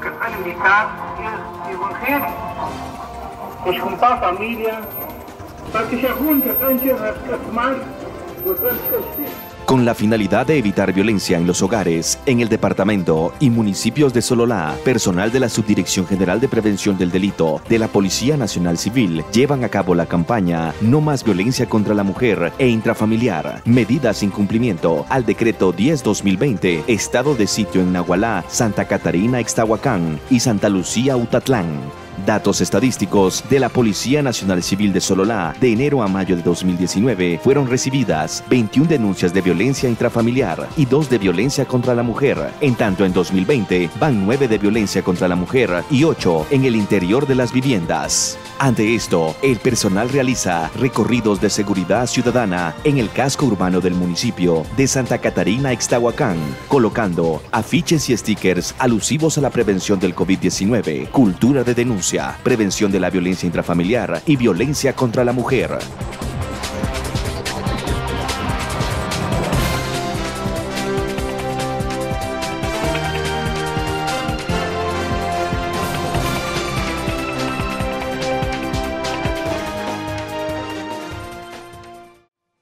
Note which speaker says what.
Speaker 1: que está limitado y urgente. Pues juntar familia, para que se junten antes los
Speaker 2: con la finalidad de evitar violencia en los hogares, en el departamento y municipios de Sololá, personal de la Subdirección General de Prevención del Delito de la Policía Nacional Civil llevan a cabo la campaña No más violencia contra la mujer e intrafamiliar, medidas sin cumplimiento al decreto 10-2020, estado de sitio en Nahualá, Santa Catarina, Extahuacán y Santa Lucía, Utatlán. Datos estadísticos de la Policía Nacional Civil de Sololá de enero a mayo de 2019 fueron recibidas 21 denuncias de violencia intrafamiliar y 2 de violencia contra la mujer. En tanto, en 2020 van 9 de violencia contra la mujer y 8 en el interior de las viviendas. Ante esto, el personal realiza recorridos de seguridad ciudadana en el casco urbano del municipio de Santa Catarina, Extahuacán, colocando afiches y stickers alusivos a la prevención del COVID-19, cultura de prevención de la violencia intrafamiliar y violencia contra la mujer.